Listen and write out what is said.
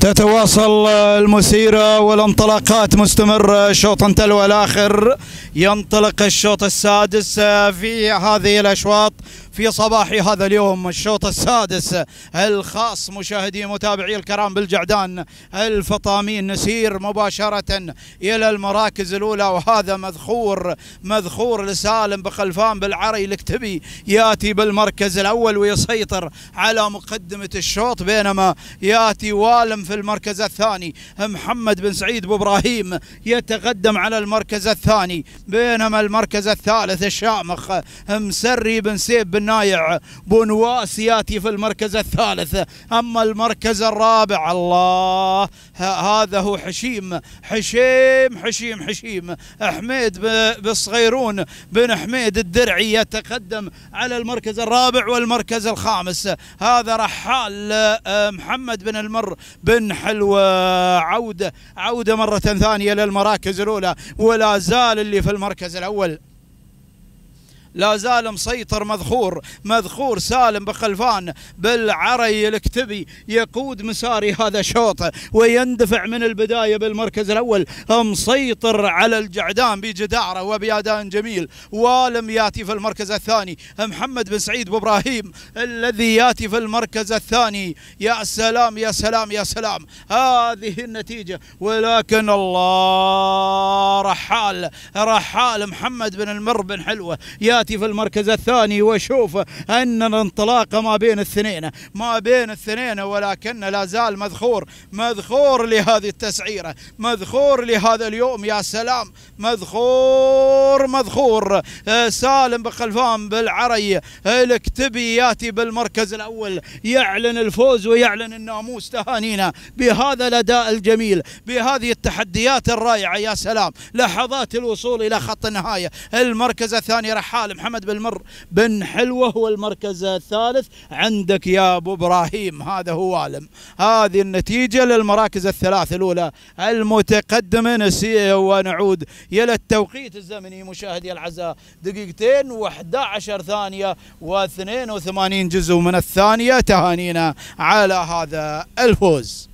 تتواصل المسيرة والانطلاقات مستمرة. شوط تلو الآخر ينطلق الشوط السادس في هذه الأشواط. في صباح هذا اليوم الشوط السادس الخاص مشاهدي متابعي الكرام بالجعدان الفطامين نسير مباشرة إلى المراكز الأولى وهذا مذخور مذخور لسالم بخلفان بالعري الكتبي ياتي بالمركز الأول ويسيطر على مقدمة الشوط بينما ياتي والم في المركز الثاني. محمد بن سعيد بإبراهيم يتقدم على المركز الثاني بينما المركز الثالث الشامخ مسري بن سيب بن نايع بونواس ياتي في المركز الثالث. أما المركز الرابع الله هذا هو حشيم حشيم حشيم حشيم. حميد بالصغيرون بن حميد الدرعي يتقدم على المركز الرابع والمركز الخامس. هذا رحال آه، محمد بن المر بن حلوة. عودة عودة مرة ثانية للمراكز الأولى ولا زال اللي في المركز الأول. لا زال مسيطر مذخور مذخور سالم بخلفان بالعري الكتبي يقود مساري هذا الشوط ويندفع من البداية بالمركز الأول. مسيطر على الجعدان بجدارة وبأداء جميل. والم ياتي في المركز الثاني. محمد بن سعيد بإبراهيم الذي ياتي في المركز الثاني. يا سلام يا سلام يا سلام. هذه النتيجة. ولكن الله رحال رحال محمد بن المر بن حلوة. ياتي ياتي في المركز الثاني وشوف أن الانطلاق ما بين الاثنين ما بين الاثنين ولكن لا زال مذخور مذخور لهذه التسعيرة مذخور لهذا اليوم يا سلام مذخور مذخور. آه، سالم بخلفان بالعري الكتبي ياتي بالمركز الأول يعلن الفوز ويعلن الناموس تهانينا بهذا الأداء الجميل بهذه التحديات الرائعة يا سلام. لحظات الوصول إلى خط النهاية. المركز الثاني رحال محمد بن مر بن حلوة هو المركز الثالث. عندك يا أبو إبراهيم هذا هو عالم. هذه النتيجة للمراكز الثلاث الأولى. المتقدمة نسي ونعود. إلى التوقيت الزمني مشاهدي العزاء دقيقتين و11 ثانية و82 جزء. من الثانية تهانينا على هذا الفوز.